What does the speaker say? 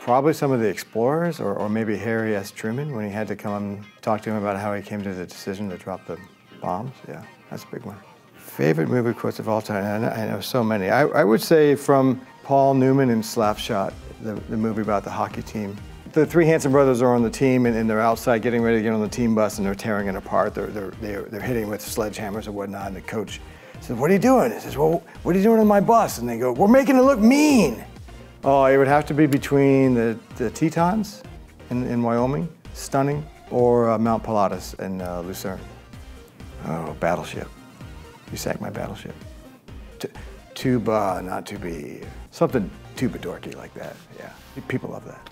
Probably some of the explorers, or, or maybe Harry S. Truman when he had to come and talk to him about how he came to the decision to drop the bombs. Yeah, that's a big one. Favorite movie quotes of all time? I know, so many. I, I, would say from Paul Newman in Slapshot, the, the movie about the hockey team. The three Hanson brothers are on the team and, and, they're outside getting ready to get on the team bus and they're tearing it apart. They're, they're, they're, they're hitting with sledgehammers and whatnot. And the coach says, What are you doing? He says, Well, what are you doing on my bus? And they go, We're making it look mean. Oh, it would have to be between the, the Tetons in, in Wyoming, stunning, or uh, Mount Pilatus in uh, Lucerne. Oh, battleship. You sank my battleship. T tuba, not to be. Something tuba dorky like that, yeah. People love that.